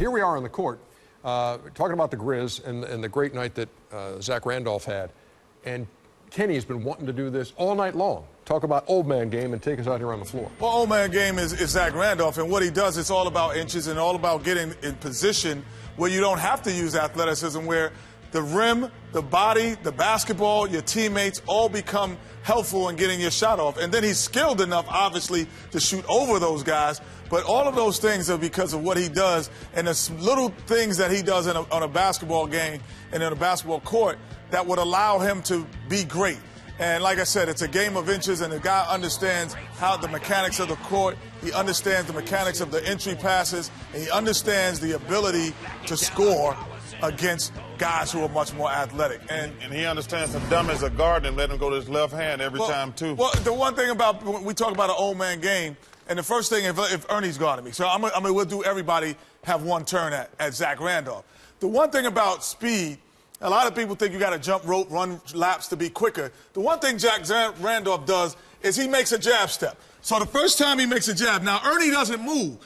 here we are on the court uh, talking about the Grizz and, and the great night that uh, Zach Randolph had. And Kenny's been wanting to do this all night long. Talk about old man game and take us out here on the floor. Well, old man game is, is Zach Randolph, and what he does, it's all about inches and all about getting in position where you don't have to use athleticism, where the rim, the body, the basketball, your teammates all become helpful in getting your shot off. And then he's skilled enough, obviously, to shoot over those guys. But all of those things are because of what he does and the little things that he does a, on a basketball game and in a basketball court that would allow him to be great. And like I said, it's a game of inches, and the guy understands how the mechanics of the court. He understands the mechanics of the entry passes, and he understands the ability to score against guys who are much more athletic. And, and he understands the dumb as a guard and let him go to his left hand every well, time, too. Well, the one thing about when we talk about an old man game, and the first thing, if, if Ernie's guarding me, so I'm, I mean, we'll do everybody have one turn at, at Zach Randolph. The one thing about speed, a lot of people think you got to jump rope, run laps to be quicker. The one thing Zach Randolph does is he makes a jab step. So the first time he makes a jab, now Ernie doesn't move.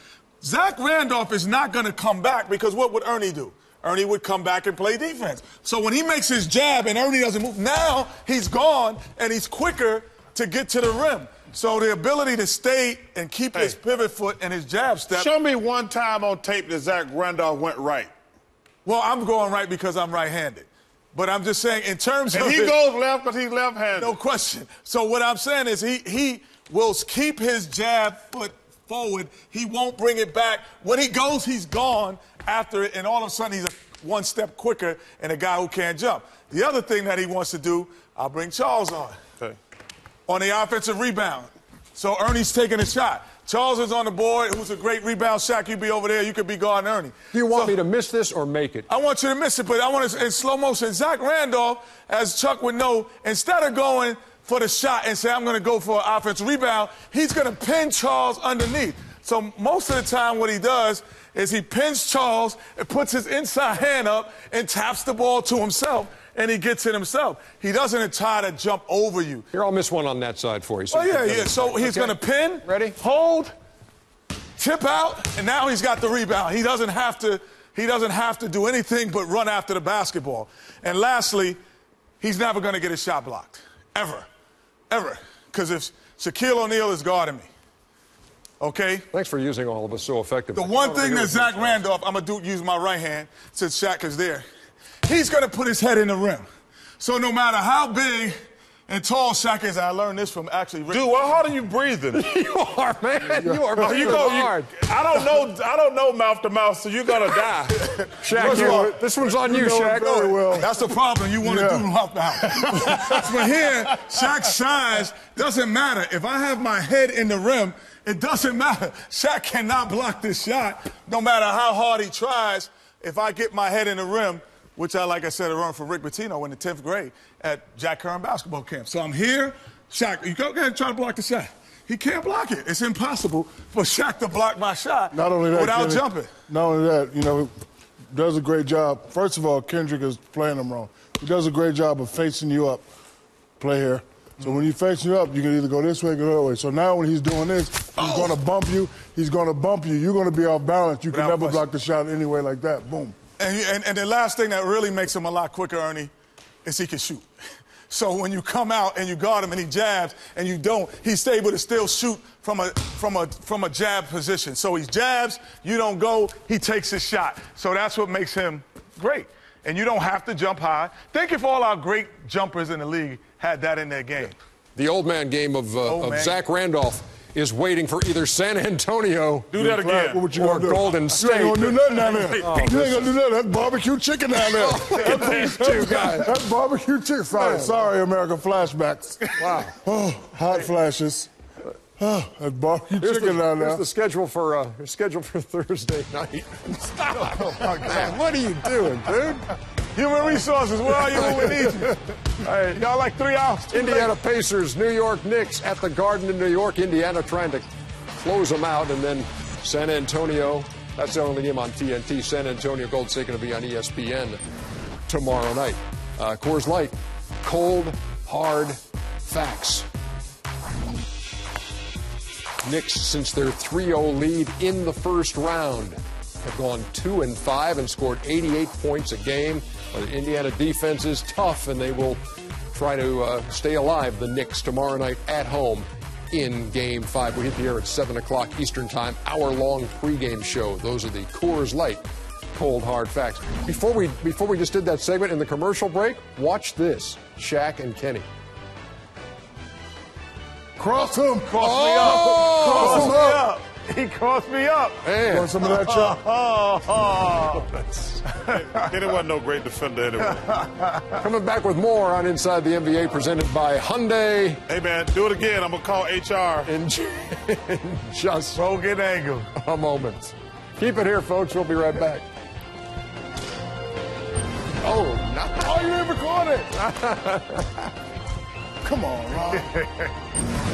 Zach Randolph is not going to come back because what would Ernie do? Ernie would come back and play defense. So when he makes his jab and Ernie doesn't move, now he's gone and he's quicker to get to the rim. So the ability to stay and keep hey, his pivot foot and his jab step. Show me one time on tape that Zach Randolph went right. Well, I'm going right because I'm right-handed. But I'm just saying, in terms and of. he his, goes left because he's left-handed. No question. So what I'm saying is he he will keep his jab foot forward. He won't bring it back. When he goes, he's gone after it, and all of a sudden he's a one step quicker and a guy who can't jump. The other thing that he wants to do, I'll bring Charles on. Okay. On the offensive rebound. So Ernie's taking a shot. Charles is on the board, who's a great rebound Shaq. You be over there, you could be guarding Ernie. Do you want so, me to miss this or make it? I want you to miss it, but I want to in slow motion. Zach Randolph, as Chuck would know, instead of going for the shot and say, I'm going to go for an offensive rebound, he's going to pin Charles underneath. So most of the time, what he does is he pins Charles and puts his inside hand up and taps the ball to himself and he gets it himself. He doesn't try to jump over you. Here, I'll miss one on that side for you. So oh, yeah, yeah. So he's okay. going to pin, ready, hold, tip out, and now he's got the rebound. He doesn't have to. He doesn't have to do anything but run after the basketball. And lastly, he's never going to get his shot blocked, ever, ever. Because if Shaquille O'Neal is guarding me, Okay? Thanks for using all of us so effectively. The one thing that Zach Randolph, I'm going to do use my right hand since Shaq is there. He's going to put his head in the rim. So no matter how big and tall Shaq is, I learned this from actually. Rick. Dude, what hard are you breathing? you are, man. You are oh, breathing you go, hard. You, I don't know. I don't know mouth to mouth, so you're gonna die. Shaq, you, this one's on you, you Shaq. Very well. That's the problem. You want to yeah. do mouth to mouth. but here, Shaq's size doesn't matter. If I have my head in the rim, it doesn't matter. Shaq cannot block this shot, no matter how hard he tries. If I get my head in the rim which I, like I said, I run for Rick Pitino in the 10th grade at Jack Curran basketball camp. So I'm here. Shaq, you go ahead and try to block the shot. He can't block it. It's impossible for Shaq to block my shot not only that, without Kendrick, jumping. Not only that, you know, does a great job. First of all, Kendrick is playing him wrong. He does a great job of facing you up. Play here. So when he's facing you up, you can either go this way or go that way. So now when he's doing this, he's oh. going to bump you. He's going to bump you. You're going to be off balance. You can never block the shot anyway like that. Boom. And, and, and the last thing that really makes him a lot quicker, Ernie, is he can shoot. So when you come out and you guard him and he jabs and you don't, he's able to still shoot from a from a from a jab position. So he jabs, you don't go, he takes his shot. So that's what makes him great. And you don't have to jump high. Think if all our great jumpers in the league had that in their game. The old man game of, uh, of Zach Randolph is waiting for either San Antonio do that again. What you or Golden State. You ain't gonna do nothing down there. Oh, you ain't gonna do nothing. That's barbecue chicken down there. These two guys. That's barbecue chicken. Sorry, sorry, America. Flashbacks. Wow. Oh, hot flashes. Oh, that's barbecue here's chicken the, down there. Here's the schedule for uh, schedule for Thursday night. Stop! Oh my God! What are you doing, dude? Human resources, where are you when we need you? All right, y'all like three hours. Indiana Pacers, New York Knicks at the Garden in New York. Indiana trying to close them out, and then San Antonio. That's the only game on TNT. San Antonio Golden State going to be on ESPN tomorrow night. Uh, Coors Light, cold, hard facts. Knicks, since their 3 0 lead in the first round, have gone two and five and scored 88 points a game. But The Indiana defense is tough, and they will try to uh, stay alive. The Knicks tomorrow night at home in Game Five. We hit the air at seven o'clock Eastern Time. Hour-long pregame show. Those are the Coors Light cold hard facts. Before we before we just did that segment in the commercial break, watch this: Shaq and Kenny. Cross him. Oh, cross Cross him me up. Cross him up. He crossed me up. Man, Want some of that, Chuck? Oh, Kenny wasn't no great defender anyway. coming back with more on Inside the NBA, presented by Hyundai. hey, man, do it again. I'm going to call HR. In, j- in just Broken angle. a moment. Keep it here, folks. We'll be right back. Oh, no. Oh, you didn't record it. Come on, Ron.